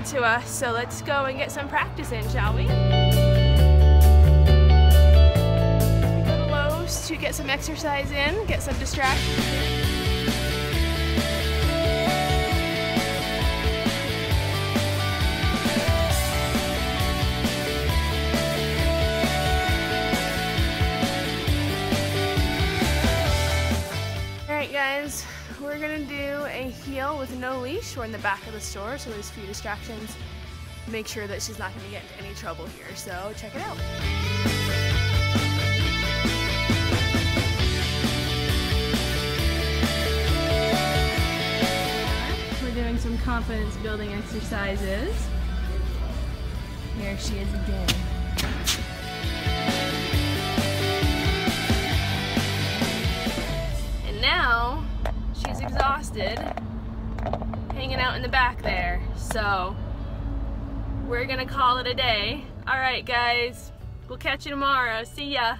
good to us. So let's go and get some practice in, shall we? We go to Lowe's to get some exercise in, get some distractions guys, we're gonna do a heel with no leash. We're in the back of the store, so there's few distractions. Make sure that she's not gonna get into any trouble here, so check it out. We're doing some confidence building exercises. Here she is again. Exhausted hanging out in the back there. So we're gonna call it a day. All right, guys, we'll catch you tomorrow. See ya.